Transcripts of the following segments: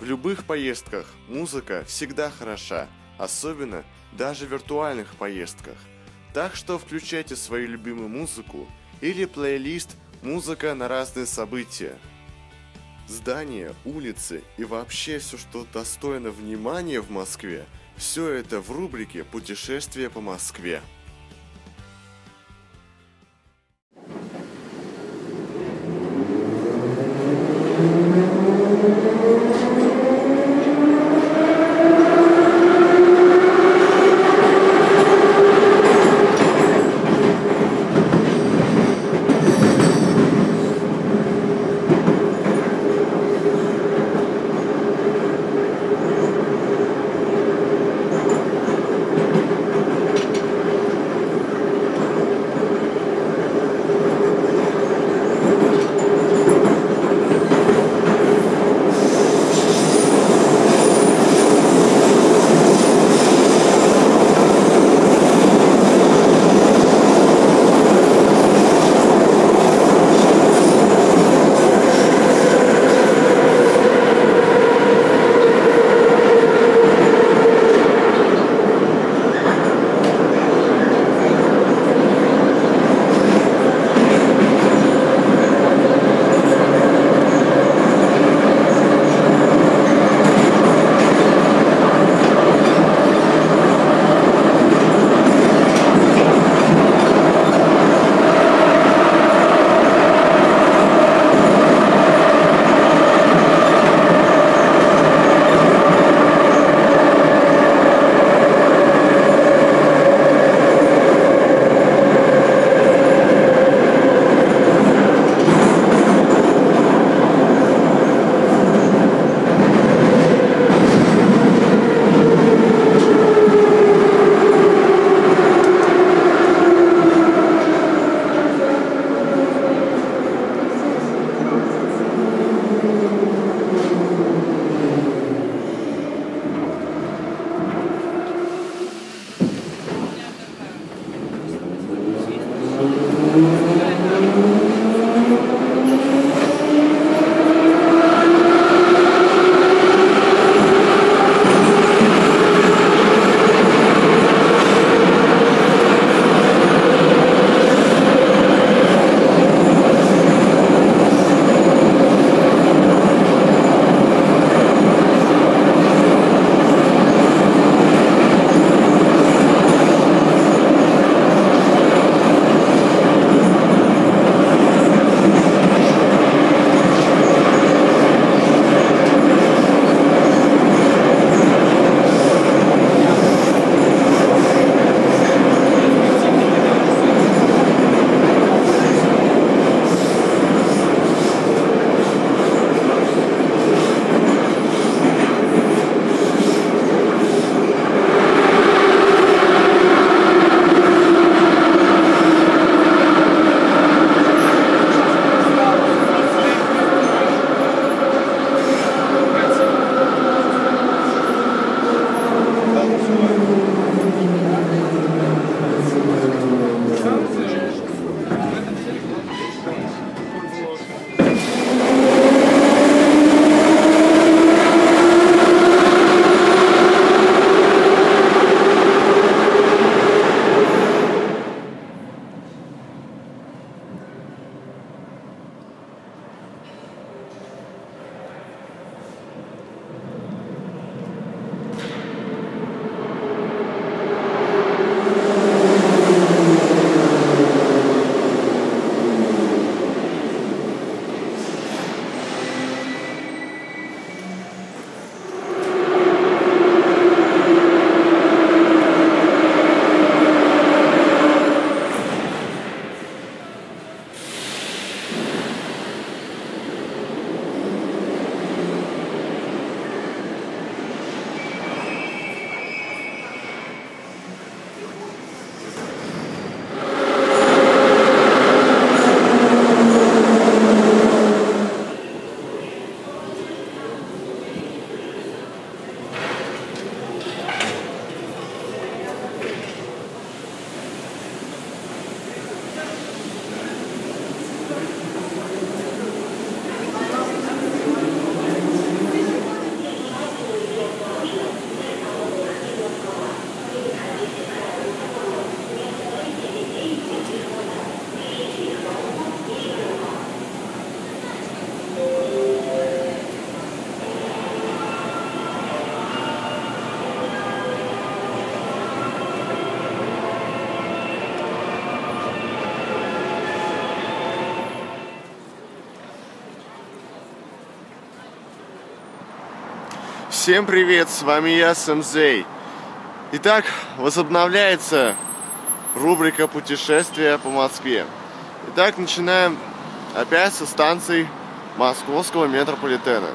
В любых поездках музыка всегда хороша, особенно даже в виртуальных поездках. Так что включайте свою любимую музыку или плейлист «Музыка на разные события». Здания, улицы и вообще все, что достойно внимания в Москве, все это в рубрике «Путешествие по Москве». Всем привет, с вами я, Сэмзей. Итак, возобновляется рубрика путешествия по Москве. Итак, начинаем опять со станций московского метрополитена.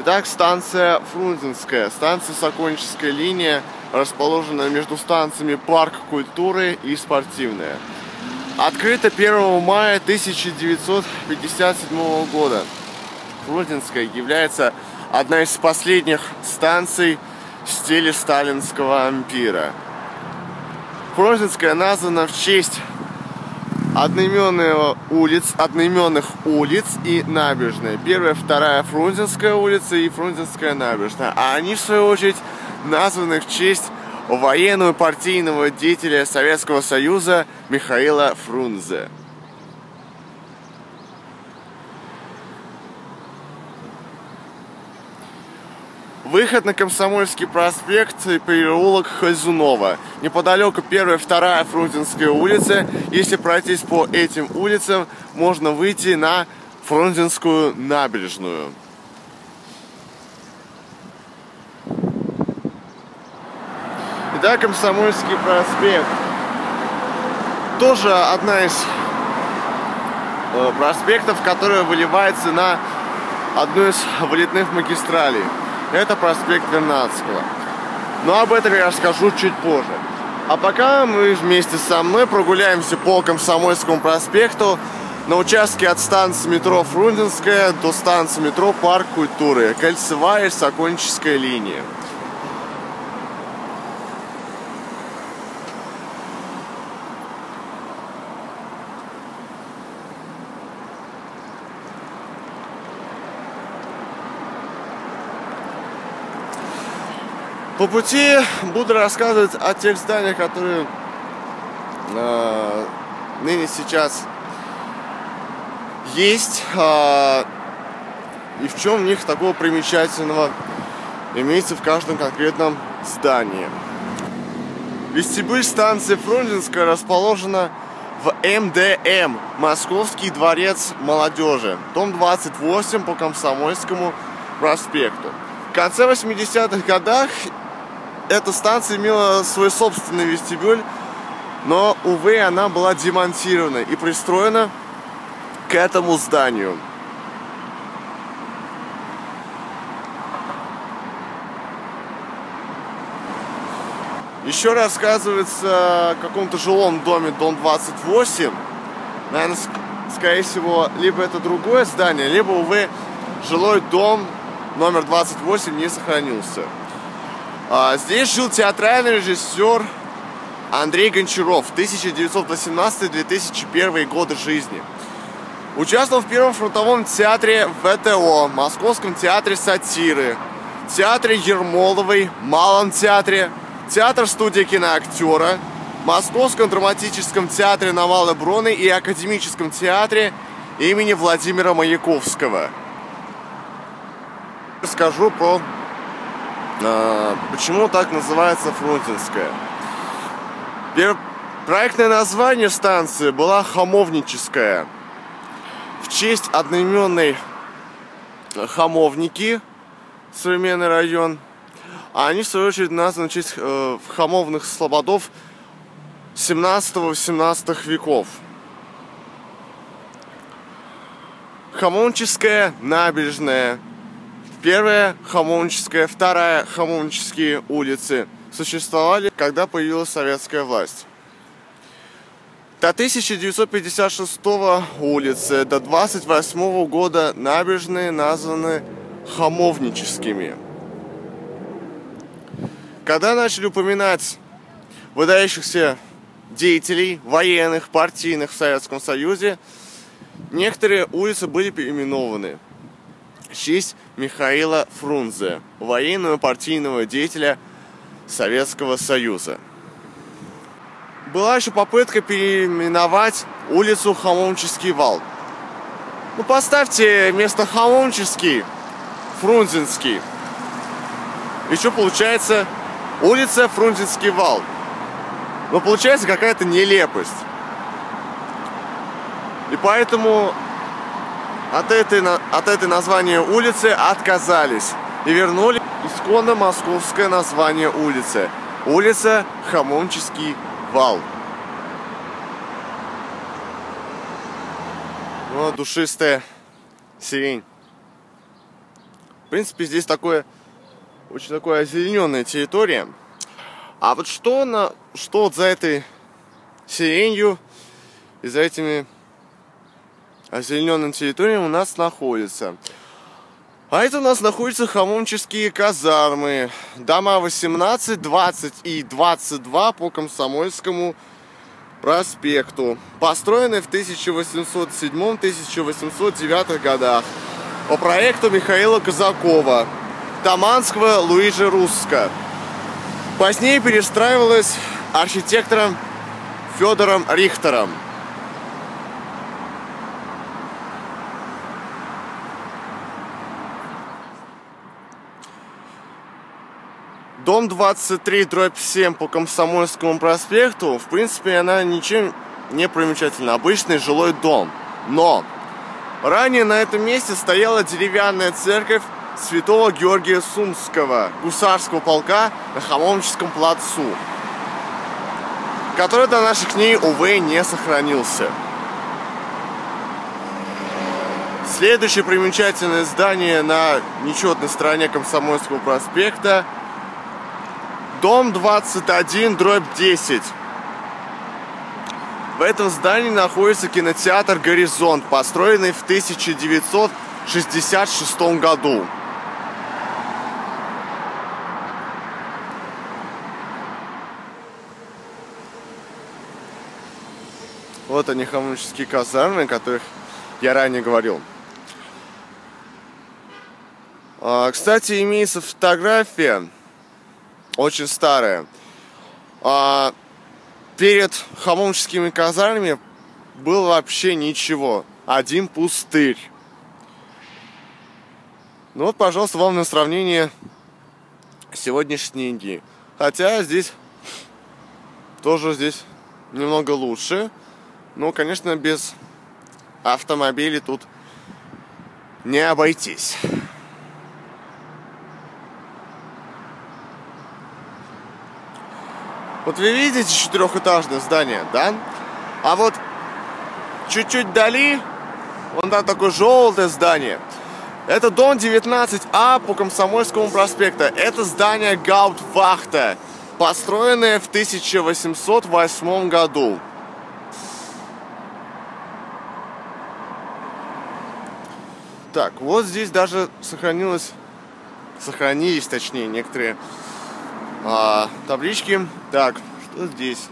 Итак, станция Фрунзенская, станция Сокольническая линия, расположенная между станциями Парк культуры и Спортивная. Открыта 1 мая 1957 года. Фрунзенская является одна из последних станций в стиле сталинского ампира. Фрунзенская названа в честь одноименных улиц, одноименных улиц и набережной. Первая, вторая Фрунзенская улица и Фрунзенская набережная. А они, в свою очередь, названы в честь военного партийного деятеля Советского Союза Михаила Фрунзе. Выход на Комсомольский проспект и переулок Хазунова. Неподалеку первая, вторая Фрунзенская улица. Если пройтись по этим улицам, можно выйти на Фрунзенскую набережную. Итак, Комсомольский проспект. Тоже одна из э, проспектов, которая выливается на одну из вылетных магистралей. Это проспект Вернадского. Но об этом я расскажу чуть позже. А пока мы вместе со мной прогуляемся по Комсомольскому проспекту на участке от станции метро Фрунзенская до станции метро Парк культуры, кольцевая и сокольническая линия. По пути буду рассказывать о тех зданиях, которые э, ныне сейчас есть, э, и в чем в них такого примечательного имеется в каждом конкретном здании. Вестибюль станции Фрунзенская расположена в МДМ, Московский дворец молодежи, дом 28 по Комсомольскому проспекту. В конце 80-х годах эта станция имела свой собственный вестибюль, но, увы, она была демонтирована и пристроена к этому зданию. Еще рассказывается о каком-то жилом доме Дом 28. Наверное, скорее всего, либо это другое здание, либо, увы, жилой дом номер 28 не сохранился. А, здесь жил театральный режиссер Андрей Гончаров 1918-2001 годы жизни. Участвовал в первом фронтовом театре ВТО, Московском театре сатиры, театре Ермоловой, Малом театре, театр-студия киноактера, Московском драматическом театре на Малой Броны и Академическом театре имени Владимира Маяковского. Расскажу про почему так называется Фрунзенская? Проектное название станции была Хамовническая. В честь одноименной Хамовники, современный район. А они, в свою очередь, названы в честь э, хамовных слободов 17-18 веков. Хамонческая набережная – Первая Хамовническая, вторая Хамовнические улицы существовали, когда появилась советская власть. До 1956 улицы до 28 года набережные названы Хамовническими. Когда начали упоминать выдающихся деятелей, военных, партийных в Советском Союзе, некоторые улицы были переименованы – честь Михаила Фрунзе, военного партийного деятеля Советского Союза. Была еще попытка переименовать улицу Холомческий вал. Ну, поставьте вместо Холомческий Фрунзенский. Что получается? Улица Фрунзенский вал. Но получается какая-то нелепость. И поэтому от этой, от этой названия улицы отказались и вернули. Исконно московское название улицы. Улица Хамонческий вал. Ну, душистая сирень. В принципе, здесь такое очень такая озелененная территория. А вот что на что вот за этой сиренью и за этими озелененными территориями у нас находится? А это у нас находятся хамомческие казармы. Дома 18, 20 и 22 по Комсомольскому проспекту. Построены в 1807-1809 годах по проекту Михаила Казакова, Таманского Луиджи Русска. Позднее перестраивалась архитектором Федором Рихтером. Дом 23, дробь 7 по Комсомольскому проспекту, в принципе, она ничем не примечательна. Обычный жилой дом. Но ранее на этом месте стояла деревянная церковь святого Георгия Сумского, гусарского полка на Холомческом плацу, который до наших дней, увы, не сохранился. Следующее примечательное здание на нечетной стороне Комсомольского проспекта – Дом 21, дробь 10. В этом здании находится кинотеатр «Горизонт», построенный в 1966 году. Вот они, хамонические казармы, о которых я ранее говорил. А, кстати, имеется фотография очень старая. А перед хамомскими казармами было вообще ничего. Один пустырь. Ну вот, пожалуйста, вам на сравнение сегодняшние дни. Хотя здесь тоже здесь немного лучше. Но, конечно, без автомобилей тут не обойтись. Вот вы видите четырехэтажное здание, да? А вот чуть-чуть дали, вон там такое желтое здание. Это дом 19А по Комсомольскому проспекту. Это здание Гауптвахта, построенное в 1808 году. Так, вот здесь даже сохранилось, сохранились, точнее, некоторые а, таблички. Так, что здесь?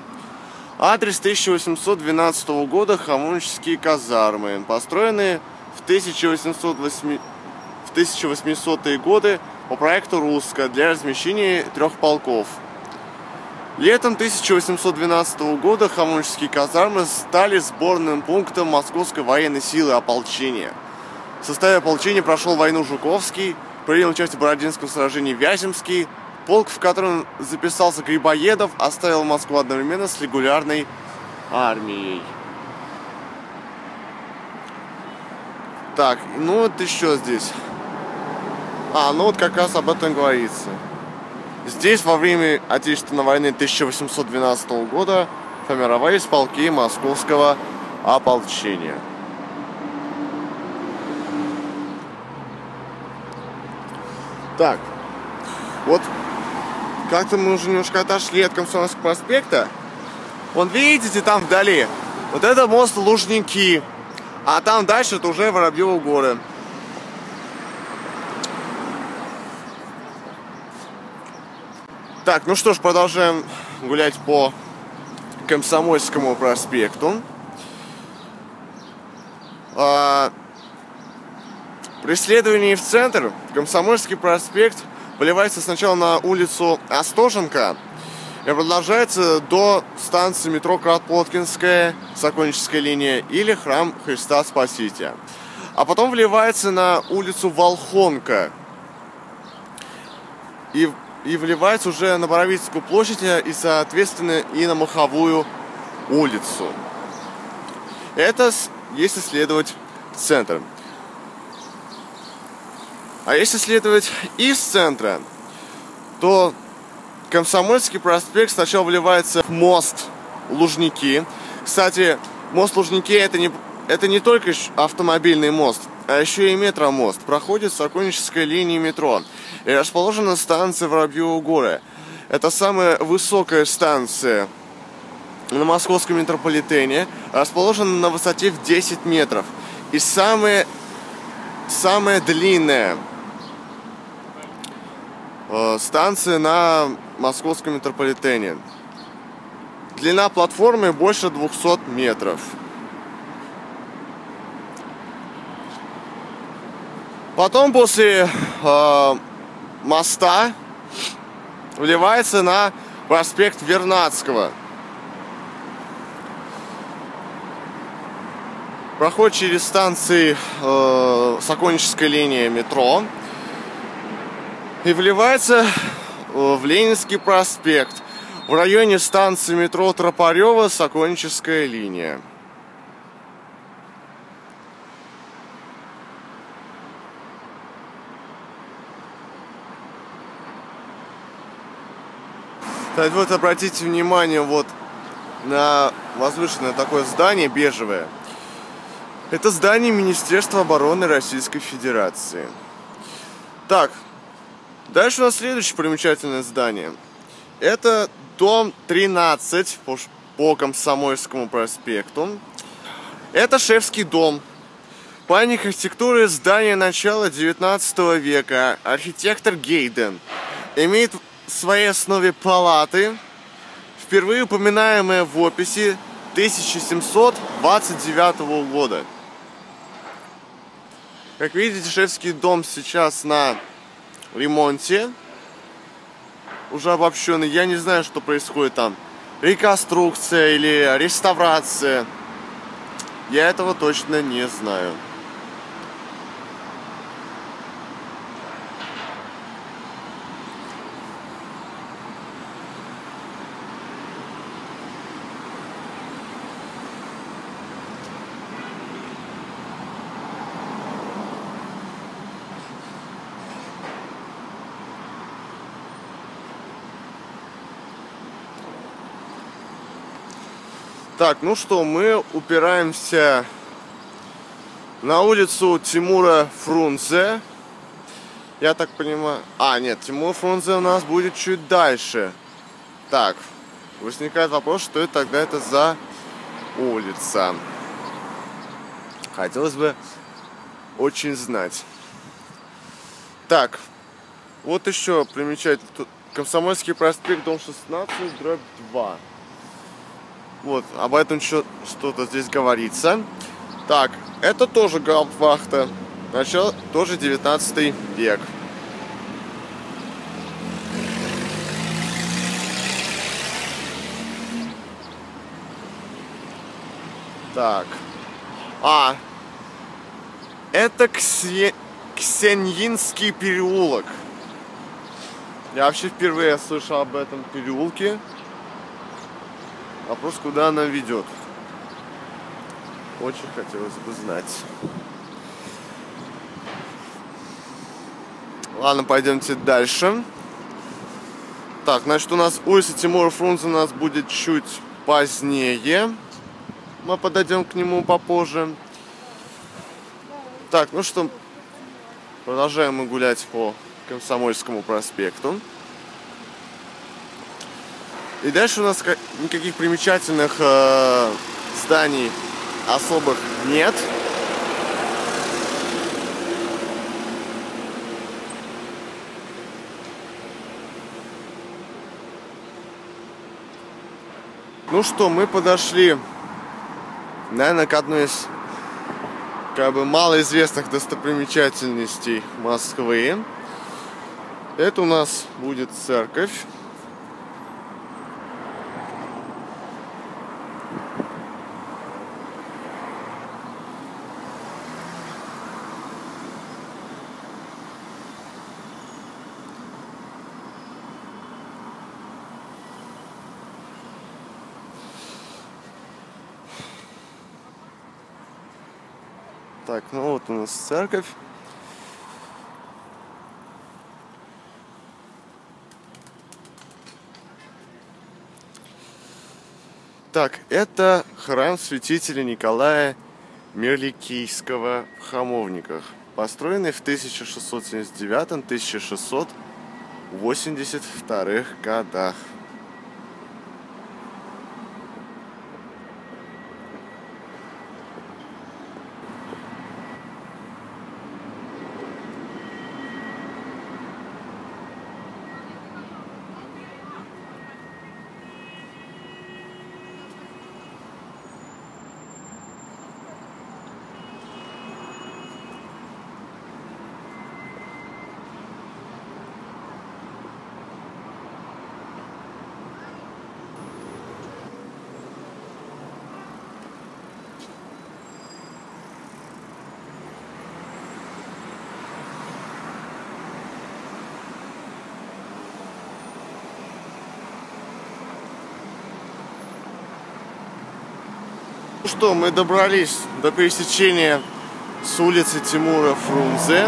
Адрес 1812 года Хамонческие казармы, построенные в 1808 в 1800-е годы по проекту «Русско» для размещения трех полков. Летом 1812 года Хамонческие казармы стали сборным пунктом Московской военной силы ополчения. В составе ополчения прошел войну Жуковский, принял участие в Бородинском сражении Вяземский, Полк, в котором записался Грибоедов, оставил Москву одновременно с регулярной армией. Так, ну вот еще здесь. А, ну вот как раз об этом говорится. Здесь во время Отечественной войны 1812 года формировались полки московского ополчения. Так, вот как-то мы уже немножко отошли от Комсомольского проспекта. Вон видите там вдали, вот это мост Лужники, а там дальше это уже Воробьевы горы. Так, ну что ж, продолжаем гулять по Комсомольскому проспекту. А, преследование в центр, Комсомольский проспект – выливается сначала на улицу Остоженко и продолжается до станции метро Кратплоткинская, Сокольническая линия или Храм Христа Спасителя. А потом вливается на улицу Волхонка и, и вливается уже на Боровицкую площадь и, соответственно, и на Маховую улицу. Это если следовать центром. А если следовать из центра, то Комсомольский проспект сначала вливается в мост Лужники. Кстати, мост Лужники это не, это не только автомобильный мост, а еще и метромост. Проходит Сокольническая линия метро и расположена станция Воробьевы горы. Это самая высокая станция на московском метрополитене, расположена на высоте в 10 метров. И самая, самая длинная э, станция на московском метрополитене. Длина платформы больше 200 метров. Потом после э, моста вливается на проспект Вернадского. Проходит через станции э, Сокольническая линия метро и вливается э, в Ленинский проспект в районе станции метро Тропарева Сокольническая линия. Так вот, обратите внимание вот на возвышенное такое здание бежевое. Это здание Министерства обороны Российской Федерации. Так, дальше у нас следующее примечательное здание. Это дом 13 по, по Комсомольскому проспекту. Это шефский дом. Памятник архитектуры здания начала 19 века. Архитектор Гейден. Имеет в своей основе палаты, впервые упоминаемые в описи 1729 года. Как видите, шефский дом сейчас на ремонте. Уже обобщенный. Я не знаю, что происходит там. Реконструкция или реставрация. Я этого точно не знаю. Так, ну что, мы упираемся на улицу Тимура Фрунзе. Я так понимаю... А, нет, Тимур Фрунзе у нас будет чуть дальше. Так, возникает вопрос, что это тогда это за улица. Хотелось бы очень знать. Так, вот еще примечательно. Комсомольский проспект, дом 16, дробь 2. Вот, об этом что-то здесь говорится. Так, это тоже гауптвахта. Начало тоже 19 век. Так. А. Это Ксе... Ксеньинский переулок. Я вообще впервые слышал об этом переулке. Вопрос, куда она ведет. Очень хотелось бы знать. Ладно, пойдемте дальше. Так, значит, у нас улица Тимура Фрунзе у нас будет чуть позднее. Мы подойдем к нему попозже. Так, ну что, продолжаем мы гулять по Комсомольскому проспекту. И дальше у нас никаких примечательных э, зданий особых нет. Ну что, мы подошли, наверное, к одной из как бы малоизвестных достопримечательностей Москвы. Это у нас будет церковь. у нас церковь. Так, это храм святителя Николая Мерликийского в Хамовниках, построенный в 1679-1682 годах. Ну что, мы добрались до пересечения с улицы Тимура Фрунзе.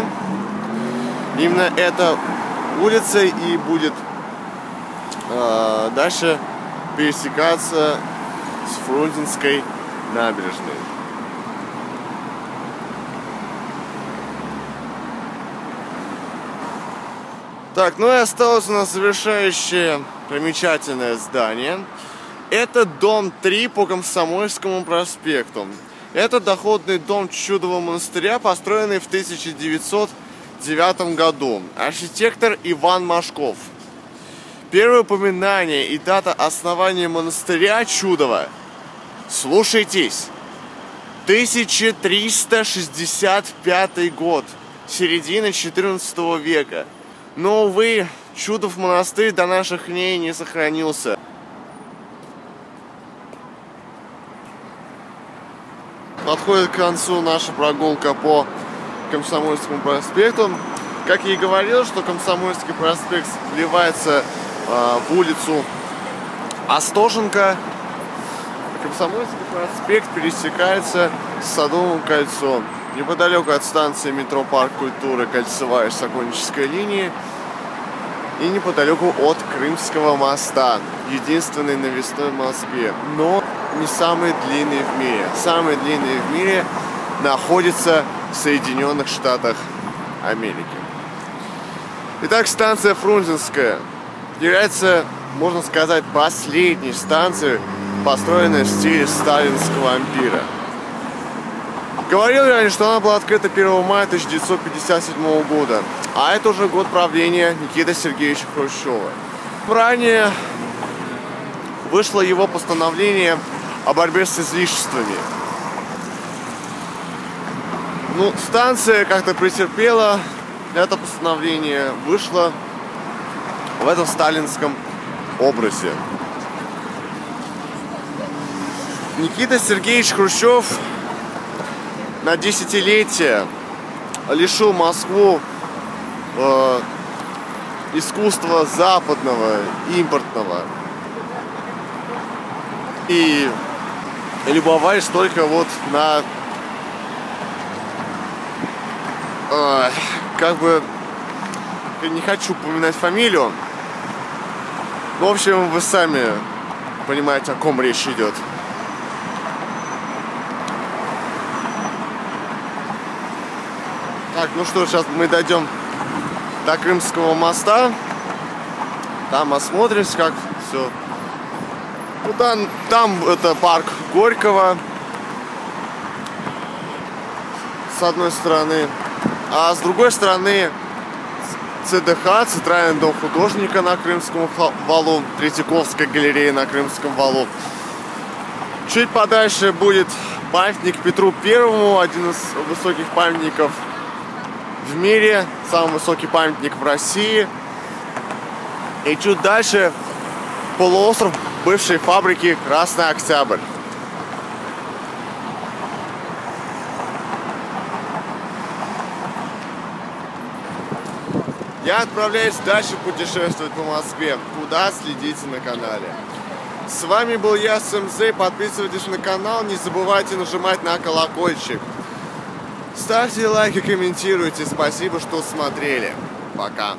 Именно эта улица и будет э, дальше пересекаться с Фрунзенской набережной. Так, ну и осталось у нас завершающее примечательное здание – это дом 3 по Комсомольскому проспекту. Это доходный дом Чудового монастыря, построенный в 1909 году. Архитектор Иван Машков. Первое упоминание и дата основания монастыря Чудова. Слушайтесь. 1365 год. Середина 14 века. Но, увы, Чудов монастырь до наших дней не сохранился. Подходит к концу наша прогулка по Комсомольскому проспекту. Как я и говорил, что Комсомольский проспект вливается э, в улицу Остоженко. Комсомольский проспект пересекается с Садовым кольцом. Неподалеку от станции метро Парк культуры кольцевая Сокольническая линия и неподалеку от Крымского моста, единственный навесной в Москве. Но не самые длинные в мире. Самые длинные в мире находятся в Соединенных Штатах Америки. Итак, станция Фрунзенская является, можно сказать, последней станцией, построенной в стиле сталинского ампира. Говорил я, что она была открыта 1 мая 1957 года, а это уже год правления Никиты Сергеевича Хрущева. Ранее вышло его постановление о борьбе с излишествами. Ну, станция как-то претерпела это постановление, вышло в этом сталинском образе. Никита Сергеевич Хрущев на десятилетие лишил Москву э, искусства западного, импортного. И любовались только вот на э, как бы не хочу упоминать фамилию. В общем, вы сами понимаете, о ком речь идет. Так, ну что, сейчас мы дойдем до Крымского моста. Там осмотримся, как все ну, там, там это парк Горького с одной стороны, а с другой стороны ЦДХ, Центральный дом художника на Крымском валу, Третьяковская галерея на Крымском валу. Чуть подальше будет памятник Петру Первому, один из высоких памятников в мире, самый высокий памятник в России. И чуть дальше полуостров бывшей фабрики «Красный Октябрь». Я отправляюсь дальше путешествовать по Москве. Куда следите на канале. С вами был я, СМЗ. Подписывайтесь на канал. Не забывайте нажимать на колокольчик. Ставьте лайки, комментируйте. Спасибо, что смотрели. Пока.